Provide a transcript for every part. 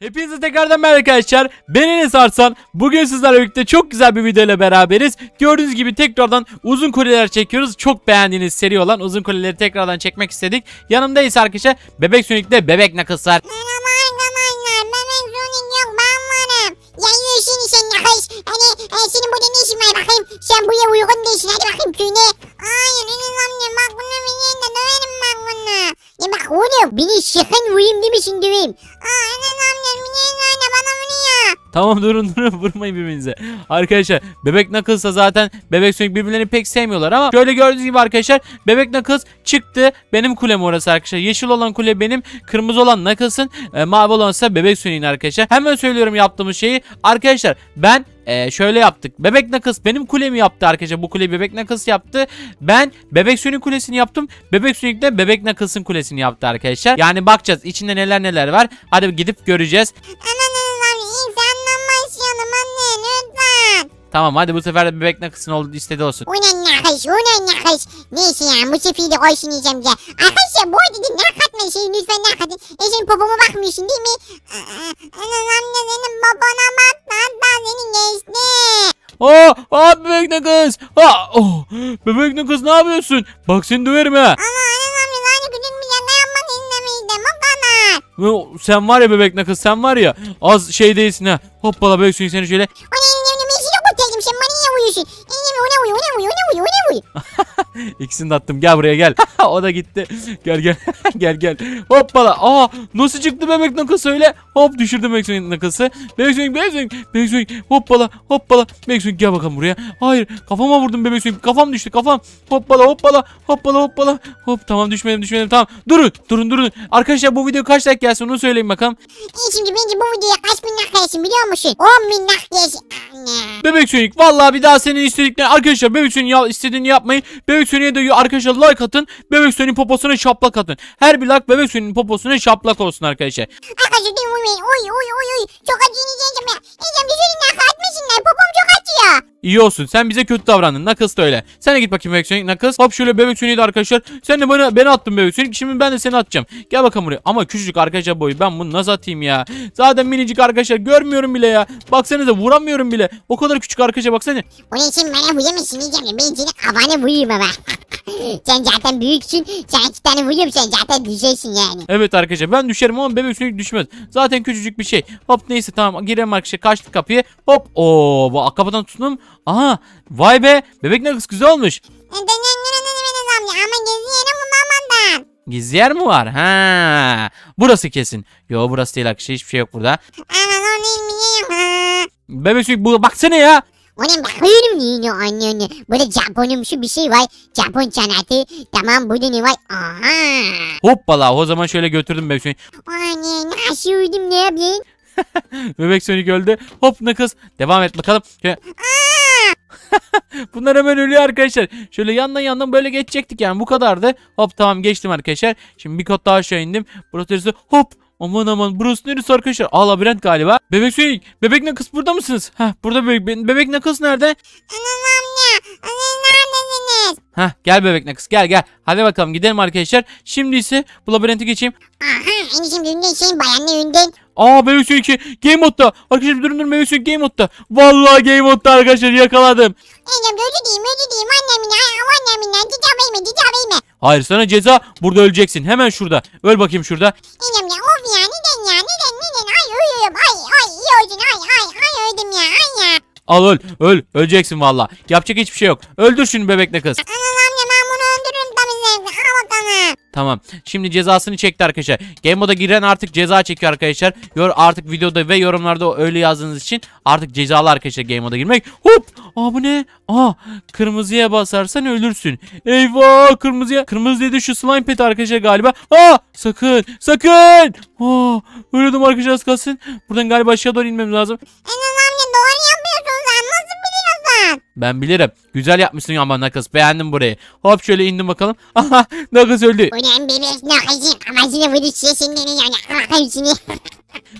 Hepinize tekrardan merhaba arkadaşlar. Ben Enes Arslan. Bugün sizlerle birlikte çok güzel bir video ile beraberiz. Gördüğünüz gibi tekrardan uzun koleler çekiyoruz. Çok beğendiğiniz seri olan uzun koleleri tekrardan çekmek istedik. Yanımda ise arkadaşlar Bebek Sönük'te Bebek Nakıs var. Merhaba arkadaşlar. Bebek Sonic yok ben varım. Yayıyorsun sen yakış. Hani e, senin burada ne işin var bakayım. Sen buraya uygun değilsin. Hadi bakayım köyüne. Hayır Enes amca bak bunu bir yerinde döverim bak bunu. Ya bak oğlum beni şıkın vurayım demişsin döveyim. Aa Tamam durun durun vurmayın birbirinize. Arkadaşlar Bebek Knuckles'la zaten Bebek Sonic birbirlerini pek sevmiyorlar ama şöyle gördüğünüz gibi arkadaşlar Bebek Knuckles çıktı. Benim kulem orası arkadaşlar. Yeşil olan kule benim. Kırmızı olan Knuckles'ın. E, mavi olan ise Bebek Sonic'in arkadaşlar. Hemen söylüyorum yaptığımız şeyi. Arkadaşlar ben e, şöyle yaptık. Bebek Knuckles benim kulemi yaptı arkadaşlar. Bu kuleyi Bebek Knuckles yaptı. Ben Bebek Sonic kulesini yaptım. Bebek Sonic de Bebek Knuckles'ın kulesini yaptı arkadaşlar. Yani bakacağız içinde neler neler var. Hadi gidip göreceğiz. Aman Tamam hadi bu sefer de Bebek Knuckles'ın olduğu istediği olsun. Ulan yakış ulan yakış. Neyse ya bu sefer de koysun yiyeceğim ya. Arkadaşlar bu arada da ne katma şey lütfen ne katın. E sen popoma bakmıyorsun değil mi? Anan amca senin babana bak hatta seni geçti. Aa, aa bebek ne kız? Aa, oh, bebek ne kız ne yapıyorsun? Bak seni döverim ha. Ama Sen var ya bebek ne kız sen var ya az şey değilsin ha. Hoppala bebek suyu seni şöyle. O o ne uyuyor o ne uyuyor o ne uyuyor. İkisini de attım gel buraya gel. o da gitti. Gel gel gel gel. Hoppala. Aa nasıl çıktı bebek ne kız söyle. Hop düşürdüm bebek suyu nakası. Bebek suyu bebek suyu bebek suyu. Hoppala hoppala. Bebek suyu gel bakalım buraya. Hayır kafama vurdum bebek suyu. Kafam düştü kafam. Hoppala hoppala hoppala hoppala. Hop tamam düşmedim düşmedim tamam. Durun durun durun. Arkadaşlar bu video kaç like gelsin onu söyleyin bakalım. E şimdi bence bu videoya kaç bin like gelsin biliyor musun? 10 bin like gelsin. Bebek Sonic vallahi bir daha senin istediklerini arkadaşlar Bebek Sonic'in ya, istediğini yapmayın. Bebek Sonic'e de arkadaşlar like atın. Bebek Sonic'in poposuna şaplak atın. Her bir like Bebek Sonic'in poposuna şaplak olsun arkadaşlar. Arkadaşlar dün uyumayın. Uy uy uy uy. Çok acı yiyeceğim ya. Yiyeceğim güzelin like atmasınlar. Popom çok acıyor. İyi olsun. Sen bize kötü davrandın. Knuckles da öyle. Sen de git bakayım Bebek Sonic. Knuckles. Hop şöyle Bebek Sonic'i de arkadaşlar. Sen de bana beni attın Bebek Sonic. Şimdi ben de seni atacağım. Gel bakalım buraya. Ama küçücük arkadaşlar boyu. Ben bunu nasıl atayım ya? Zaten minicik arkadaşlar. Görmüyorum bile ya. Baksanıza vuramıyorum bile. O kadar küçük arkadaşlar baksana. Onun için bana vuramazsın diyeceğim. Ben seni kafana vururum ama. sen zaten büyüksün. Sen iki tane vuruyorum sen zaten düşersin yani. Evet arkadaşlar ben düşerim ama bebek sönük düşmez. Zaten küçücük bir şey. Hop neyse tamam girelim arkadaşlar kaçtık kapıyı. Hop o bu kapıdan tutundum. Aha vay be bebek ne kız güzel olmuş. ama gezi yeri bulamadım. Gizli yer mi var? Ha. Burası kesin. Yo burası değil arkadaşlar hiçbir şey yok burada. Aman o değil? Bebek bu baksana ya. Onun bakıyorum yine anne anne. Burada Japonumsu bir şey var. Japon sanatı. Tamam burada ne var? Aha. Hoppala o zaman şöyle götürdüm bebek sönük. Anne nasıl uyudum ne yapayım? Bebek sönük öldü. Hop ne kız. Devam et bakalım. Şöyle. Bunlar hemen ölüyor arkadaşlar. Şöyle yandan yandan böyle geçecektik yani bu kadardı. Hop tamam geçtim arkadaşlar. Şimdi bir kat daha aşağı indim. Burası hop. Aman aman burası neresi arkadaşlar? Aa labirent galiba. Bebek Sonic. Bebek Knuckles burada mısınız? Heh burada bebek. Be- Bebek Knuckles nerede? Anam amca. Anne neredesiniz? Heh gel Bebek Knuckles gel gel. Hadi bakalım gidelim arkadaşlar. Şimdi ise bu labirenti geçeyim. Aha. Enişim dünden şeyin bayanlı önden. Aa Bebek Sonic Game Mode'da. Arkadaşlar durun durun Bebek Sonic Game Mode'da. Vallahi Game Mode'da arkadaşlar yakaladım. Enişim özür dileyim özür dileyim annemin annemin cica verme cica verme. Hayır sana ceza burada öleceksin. Hemen şurada. Öl bakayım şurada. Of ya neden ya neden neden ay uyuyorum ay ay iyi oldun ay ay ay öldüm ya ay ya. Al öl. Öl. Öleceksin valla. Yapacak hiçbir şey yok. Öldür şunu bebek ne kız. Anam ben bunu öldürürüm tabii zevkle al bakalım. Tamam. Şimdi cezasını çekti arkadaşlar. Game moda giren artık ceza çekiyor arkadaşlar. Yor artık videoda ve yorumlarda öyle yazdığınız için artık cezalı arkadaşlar game moda girmek. Hop! Aa bu ne? Aa kırmızıya basarsan ölürsün. Eyvah kırmızıya. Kırmızı dedi şu slime pet arkadaşlar galiba. Aa sakın sakın. Aa ölüyordum arkadaşlar az kalsın. Buradan galiba aşağı doğru inmem lazım. Anam amca doğru nasıl biliyorsun? Ben bilirim. Güzel yapmışsın ama Knuckles. Beğendim burayı. Hop şöyle indim bakalım. Aha Knuckles öldü. Ulan bebek nakıcı kafasına vuruş sesini yani kafasını.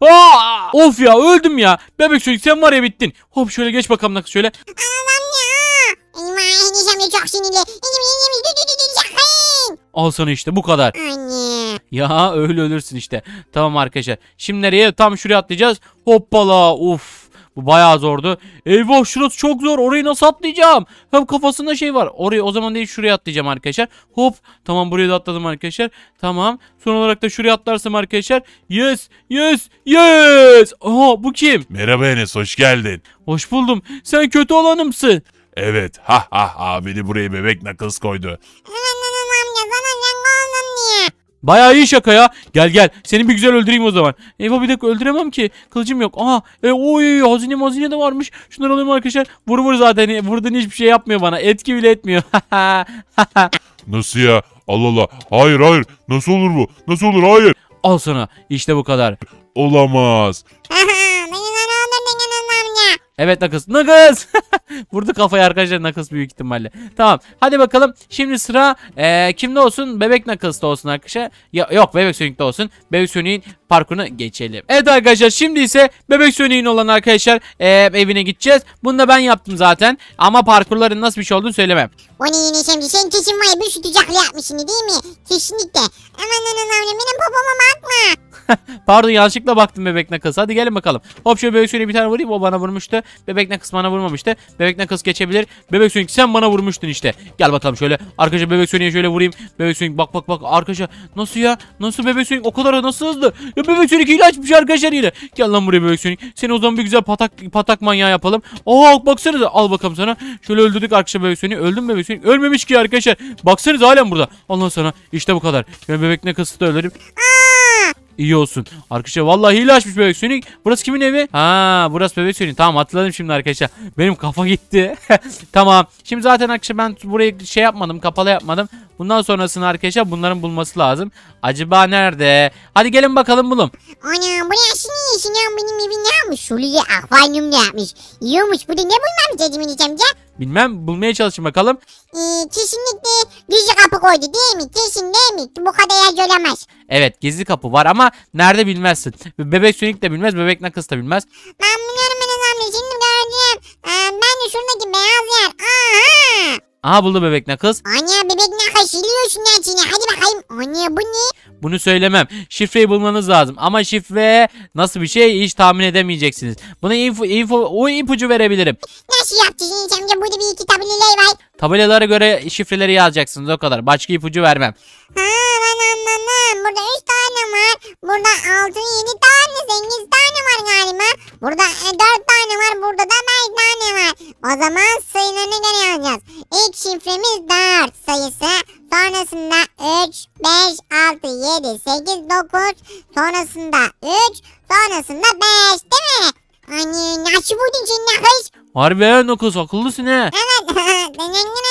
Aa! Of ya öldüm ya. Bebek çocuk sen var ya bittin. Hop şöyle geç bakalım Knuckles şöyle. Anam ya. Eyvah enişem de çok sinirli. Enişem enişem dur dur dur dur sakın. Al sana işte bu kadar. Anne. Ya öyle ölürsün işte. Tamam arkadaşlar. Şimdi nereye? Tam şuraya atlayacağız. Hoppala. Uf. Bu bayağı zordu. Eyvah şurası çok zor. Orayı nasıl atlayacağım? Hem kafasında şey var. Orayı o zaman değil şuraya atlayacağım arkadaşlar. Hop. Tamam buraya da atladım arkadaşlar. Tamam. Son olarak da şuraya atlarsam arkadaşlar. Yes. Yes. Yes. Aha bu kim? Merhaba Enes hoş geldin. Hoş buldum. Sen kötü olanımsın. Evet ha ha ha beni buraya bebek Knuckles koydu. Bayağı iyi şaka ya. Gel gel. Seni bir güzel öldüreyim o zaman. Eyvah bir dakika öldüremem ki. Kılıcım yok. Aha. E, oy hazine mazine de varmış. Şunları alayım arkadaşlar. Vur vur zaten. Vurdun hiçbir şey yapmıyor bana. Etki bile etmiyor. Nasıl ya? Allah Allah. Hayır hayır. Nasıl olur bu? Nasıl olur? Hayır. Al sana. İşte bu kadar. Olamaz. Haha beni sana öldürdün amca. Evet Nakız. Nakız. Vurdu kafayı arkadaşlar Nakız büyük ihtimalle. Tamam. Hadi bakalım. Şimdi sıra eee, kimde olsun? Bebek Nakız'da olsun arkadaşlar. Ya, yok Bebek Sonic'te olsun. Bebek Sonic'in parkurunu geçelim. Evet arkadaşlar şimdi ise Bebek Sonic'in olan arkadaşlar eee, evine gideceğiz. Bunu da ben yaptım zaten. Ama parkurların nasıl bir şey olduğunu söylemem. O ne yine şimdi sen kesin var ya bir tuzaklı yapmışsın değil mi? Kesinlikle. Aman aman amca benim popoma bakma. Pardon yanlışlıkla baktım Bebek Nakız. Hadi gelin bakalım. Hop şöyle Bebek Sonic'e bir tane vurayım. O bana vurmuştu. Bebek Nakız bana vurmamıştı. Bebek Nakız geçebilir. Bebek Sonic sen bana vurmuştun işte. Gel bakalım şöyle. Arkadaşlar Bebek Sonic'e şöyle vurayım. Bebek Sonic bak bak bak. Arkadaşlar nasıl ya? Nasıl Bebek Sonic o kadar nasıl hızlı? Ya Bebek Sonic hile açmış arkadaşlar yine. Gel lan buraya Bebek Sonic. Seni o zaman bir güzel patak patak manyağı yapalım. Aa baksanıza. Al bakalım sana. Şöyle öldürdük arkadaşlar Bebek Sonic'i. Öldüm Bebek Sonic. Ölmemiş ki arkadaşlar. Baksanıza halen burada. Allah sana. İşte bu kadar. Ben Bebek Nakız'ı da öldüreyim. İyi olsun. Arkadaşlar vallahi hile açmış Bebek Sonic. Burası kimin evi? Ha burası Bebek Sonic. Tamam hatırladım şimdi arkadaşlar. Benim kafa gitti. tamam. Şimdi zaten arkadaşlar ben burayı şey yapmadım. Kapalı yapmadım. Bundan sonrasını arkadaşlar bunların bulması lazım. Acaba nerede? Hadi gelin bakalım bulun. Ana bu ne yeşil ya benim evim ne yapmış? Şöyle akvaryum ne yapmış? Yiyormuş bu da ne bulmam dedim amca? Bilmem bulmaya çalışın bakalım. Ee, kesinlikle gizli kapı koydu değil mi? Kesin değil mi? Bu kadar yer olamaz. Evet gizli kapı var ama nerede bilmezsin. Bebek Sonic de bilmez. Bebek Knuckles da bilmez. Ben biliyorum Enes amca şimdi göreceğim. Ee, ben de şuradaki beyaz yer. Aha. Aha buldu Bebek Knuckles. Ana bebek ne kaşılıyorsun ya seni. Hadi bakayım. Ana bu ne? Bunu söylemem. Şifreyi bulmanız lazım. Ama şifre nasıl bir şey hiç tahmin edemeyeceksiniz. Buna info, info o ipucu verebilirim. Nasıl yapacağız Enes amca? Burada bir iki tableler var. Tabelalara göre şifreleri yazacaksınız o kadar. Başka ipucu vermem. Ha. Burada üç tane var. Burada altı yedi tane sekiz tane var galiba. Burada e, dört tane var. Burada da beş tane var. O zaman sayılarını göre yazacağız. İlk şifremiz dört sayısı. Sonrasında üç, beş, altı, yedi, sekiz, dokuz. Sonrasında üç. Sonrasında beş değil mi? Hani nasıl buldun ne kız? Harbi he Knuckles akıllısın he. Evet. Teşekkür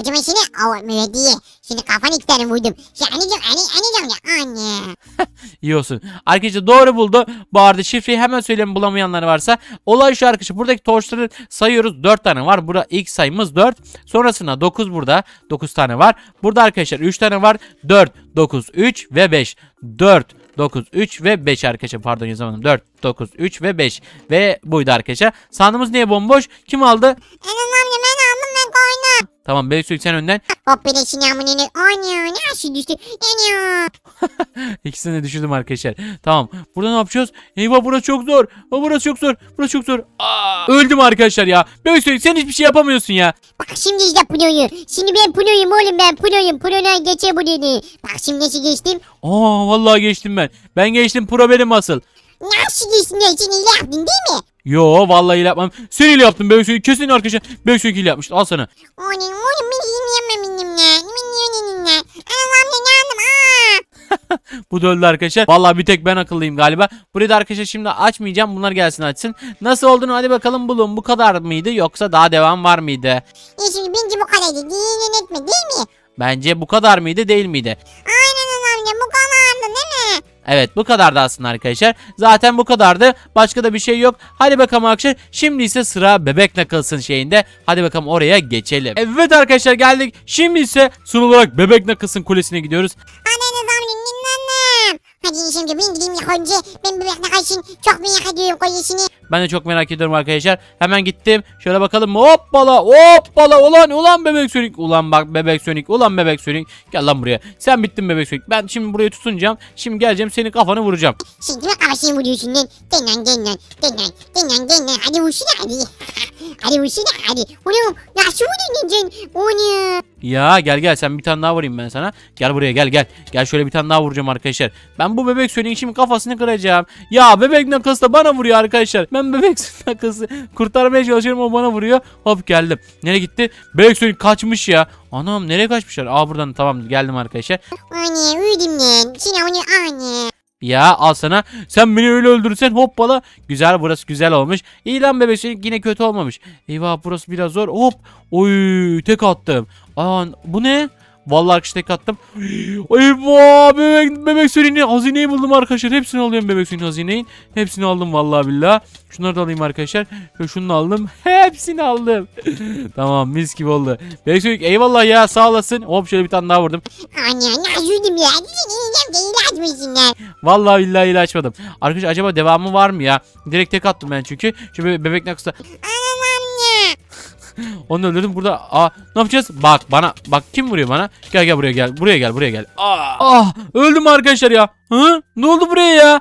zaman seni av müvediye. Şimdi kafanı iki tane vurdum. Şey anneciğim anne anneciğim ya anne. İyi olsun. Arkadaşlar doğru buldu. Bu arada şifreyi hemen söyleyeyim bulamayanlar varsa. Olay şu arkadaşlar. Buradaki torçları sayıyoruz. 4 tane var. Burada ilk sayımız 4. Sonrasında 9 burada. 9 tane var. Burada arkadaşlar 3 tane var. 4, 9, 3 ve 5. 4, 9, 3 ve 5 arkadaşlar. Pardon yazamadım. 4, 9, 3 ve 5. Ve buydu arkadaşlar. Sandığımız niye bomboş? Kim aldı? Enes amca ben. Tamam Bebek Sonic sen önden. Hop bir de sinamını anne ne aşı düştü. Anne. İkisini de düşürdüm arkadaşlar. Tamam. Burada ne yapacağız? Eyvah burası çok zor. Aa, burası çok zor. Burası çok zor. Aa, öldüm arkadaşlar ya. Bebek Sonic sen hiçbir şey yapamıyorsun ya. Bak şimdi işte Plo'yu. Şimdi ben Plo'yum oğlum ben Plo'yum. Plo'na geçe bu dedi. Bak şimdi nasıl geçtim. Aa vallahi geçtim ben. Ben geçtim pro benim asıl. Nasıl ya sen iyi yaptın değil mi? Yo vallahi hile yapmam. Sen hile yaptın Bebek Sonic. Kesin arkadaşlar. Bebek Sonic hile yapmıştı. Al sana. Oğlum oğlum beni yiyemem benim ya. Beni yiyemem ya. Enes amca yandım aa. Bu da öldü arkadaşlar. Vallahi bir tek ben akıllıyım galiba. Burayı da arkadaşlar şimdi açmayacağım. Bunlar gelsin açsın. Nasıl olduğunu hadi bakalım bulun. Bu kadar mıydı yoksa daha devam var mıydı? Ya şimdi bence bu kadardı. Etme değil mi? Bence bu kadar mıydı değil miydi? Aynen Evet bu kadardı aslında arkadaşlar. Zaten bu kadardı. Başka da bir şey yok. Hadi bakalım arkadaşlar. Şimdi ise sıra bebek Knuckles'ın şeyinde. Hadi bakalım oraya geçelim. Evet arkadaşlar geldik. Şimdi ise son olarak bebek Knuckles'ın kulesine gidiyoruz. Hadi şimdi ben gideyim önce. Ben bebek kaçın çok merak ediyorum kolyesini. Ben de çok merak ediyorum arkadaşlar. Hemen gittim. Şöyle bakalım. Hoppala hoppala. Ulan ulan bebek sönük. Ulan bak bebek sönük. Ulan bebek sönük. Gel lan buraya. Sen bittin bebek sönük. Ben şimdi buraya tutunacağım. Şimdi geleceğim senin kafanı vuracağım. Şimdi bak kafasını vuruyorsun lan. Denen denen denen denen denen. Hadi vursana hadi. hadi vursana hadi. Oğlum nasıl vuruyorsun? Onu. Ya gel gel sen bir tane daha vurayım ben sana. Gel buraya gel gel. Gel şöyle bir tane daha vuracağım arkadaşlar. Ben bu bebek sönüğün şimdi kafasını kıracağım. Ya bebek nakısı da bana vuruyor arkadaşlar. Ben bebek nakısı kurtarmaya çalışıyorum o bana vuruyor. Hop geldim. Nereye gitti? Bebek sönük kaçmış ya. Anam nereye kaçmışlar? Aa buradan tamam geldim arkadaşlar. Anne uyudum lan. Şimdi onu anne. Ya al sana. Sen beni öyle öldürürsen hoppala. Güzel burası güzel olmuş. İyi lan sönük yine kötü olmamış. Eyvah burası biraz zor. Hop. Oy tek attım. Aa bu ne? Vallahi arkadaşlar tek attım. Eyvah bebek, bebek sönüğünü hazineyi buldum arkadaşlar. Hepsini alıyorum bebek sönüğü hazineyi. Hepsini aldım vallahi billah. Şunları da alayım arkadaşlar. Ve şunu da aldım. Hepsini aldım. tamam mis gibi oldu. Bebek sönük eyvallah ya sağ olasın. Hop şöyle bir tane daha vurdum. Anne nasıl uyudum ya. De ilaç? Vallahi billahi açmadım. Arkadaşlar acaba devamı var mı ya? Direkt tek attım ben çünkü. Şu be- bebek Anam anne. Onu öldürdüm burada. Aa ne yapacağız? Bak bana. Bak kim vuruyor bana? Gel gel buraya gel. Buraya gel buraya gel. Aa, ah öldüm arkadaşlar ya. Hı? Ne oldu buraya ya?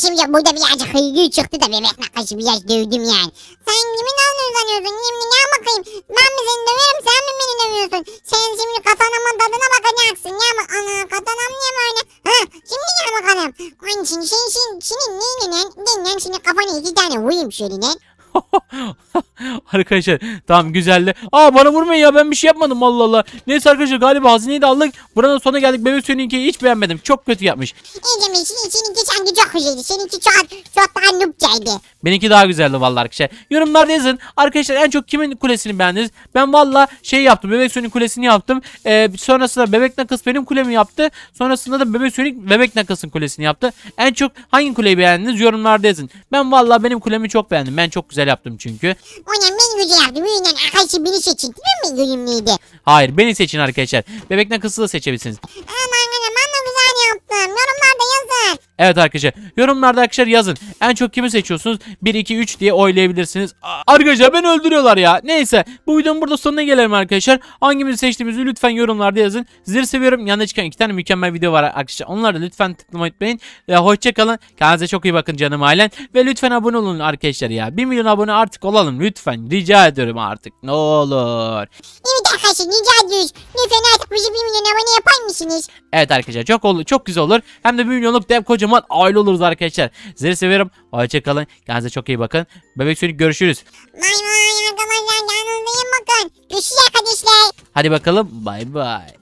Şimdi burada birazcık hıygı çıktı da bebek nakışı biraz dövdüm yani. Sen kimin olduğunu sanıyorsun? Şimdi gel bakayım. Ben mi seni döverim sen mi beni dövüyorsun? Sen şimdi katanamın tadına bakacaksın. Ya bak ana katanam niye böyle? Ha şimdi gel bakalım. Ay şimdi sen şimdi senin neyle lan? Gel lan şimdi kafana iki tane vurayım şöyle lan. arkadaşlar tamam güzeldi. Aa bana vurmayın ya ben bir şey yapmadım Allah Allah. Neyse arkadaşlar galiba hazineyi de aldık. Buranın sonuna geldik. Bebek Sönük'ü hiç beğenmedim. Çok kötü yapmış. İyice mi? Senin, seninki çok güzeldi. Seninki çok, çok daha nupçaydı. Benimki daha güzeldi vallahi arkadaşlar. Yorumlarda yazın. Arkadaşlar en çok kimin kulesini beğendiniz? Ben valla şey yaptım. Bebek Sönük kulesini yaptım. Ee, sonrasında Bebek Nakıs benim kulemi yaptı. Sonrasında da Bebek Sönük Bebek Nakıs'ın kulesini yaptı. En çok hangi kuleyi beğendiniz? Yorumlarda yazın. Ben valla benim kulemi çok beğendim. Ben çok güzel yaptım çünkü. Ona ben güzel yaptım. Yüzünden arkadaşı beni seçin. Değil mi gülümlüydü? Hayır beni seçin arkadaşlar. Bebek Nakıs'ı da seçebilirsiniz. Aman Evet arkadaşlar yorumlarda arkadaşlar yazın. En çok kimi seçiyorsunuz? 1, 2, 3 diye oylayabilirsiniz. Arkadaşlar beni öldürüyorlar ya. Neyse bu videonun burada sonuna gelelim arkadaşlar. Hangimizi seçtiğimizi lütfen yorumlarda yazın. Sizleri seviyorum. Yanında çıkan iki tane mükemmel video var arkadaşlar. Onları da lütfen tıklamayı unutmayın. Ve hoşçakalın. Kendinize çok iyi bakın canım ailen. Ve lütfen abone olun arkadaşlar ya. 1 milyon abone artık olalım lütfen. Rica ediyorum artık. Ne olur. Evet arkadaşlar rica ediyoruz. Lütfen artık bizi bir milyon abone yapar mısınız? Evet arkadaşlar çok olur, çok güzel olur. Hem de 1 milyonluk dev kocaman aile oluruz arkadaşlar. Sizleri seviyorum. Hoşçakalın. Kendinize çok iyi bakın. Bebek sönük görüşürüz. Bay bay arkadaşlar. İyi bakın. Görüşürüz arkadaşlar. Hadi bakalım. Bay bay.